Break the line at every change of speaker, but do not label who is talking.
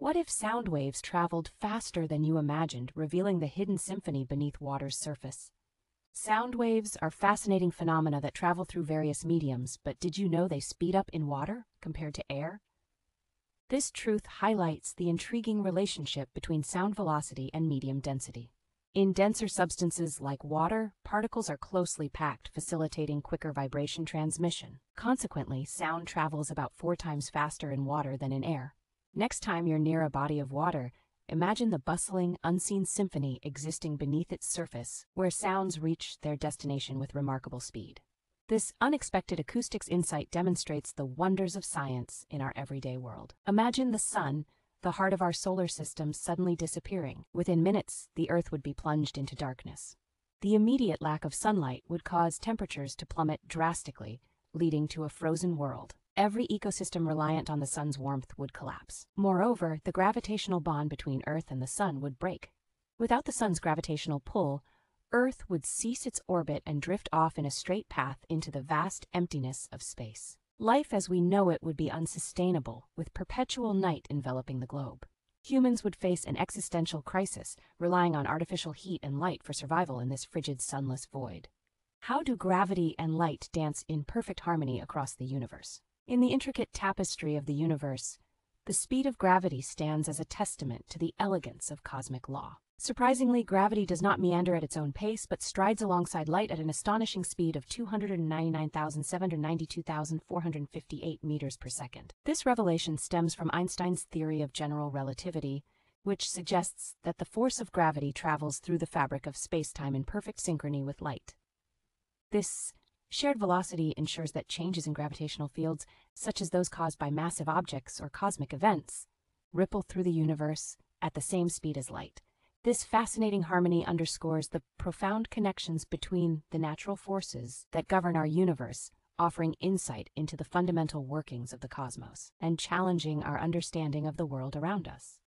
What if sound waves traveled faster than you imagined, revealing the hidden symphony beneath water's surface? Sound waves are fascinating phenomena that travel through various mediums, but did you know they speed up in water compared to air? This truth highlights the intriguing relationship between sound velocity and medium density. In denser substances like water, particles are closely packed, facilitating quicker vibration transmission. Consequently, sound travels about four times faster in water than in air. Next time you're near a body of water, imagine the bustling, unseen symphony existing beneath its surface, where sounds reach their destination with remarkable speed. This unexpected acoustics insight demonstrates the wonders of science in our everyday world. Imagine the sun, the heart of our solar system suddenly disappearing. Within minutes, the Earth would be plunged into darkness. The immediate lack of sunlight would cause temperatures to plummet drastically, leading to a frozen world. Every ecosystem reliant on the sun's warmth would collapse. Moreover, the gravitational bond between Earth and the sun would break. Without the sun's gravitational pull, Earth would cease its orbit and drift off in a straight path into the vast emptiness of space. Life as we know it would be unsustainable, with perpetual night enveloping the globe. Humans would face an existential crisis, relying on artificial heat and light for survival in this frigid sunless void. How do gravity and light dance in perfect harmony across the universe? In the intricate tapestry of the universe, the speed of gravity stands as a testament to the elegance of cosmic law. Surprisingly, gravity does not meander at its own pace, but strides alongside light at an astonishing speed of 299,792,458 meters per second. This revelation stems from Einstein's theory of general relativity, which suggests that the force of gravity travels through the fabric of spacetime in perfect synchrony with light. This shared velocity ensures that changes in gravitational fields, such as those caused by massive objects or cosmic events, ripple through the universe at the same speed as light. This fascinating harmony underscores the profound connections between the natural forces that govern our universe, offering insight into the fundamental workings of the cosmos and challenging our understanding of the world around us.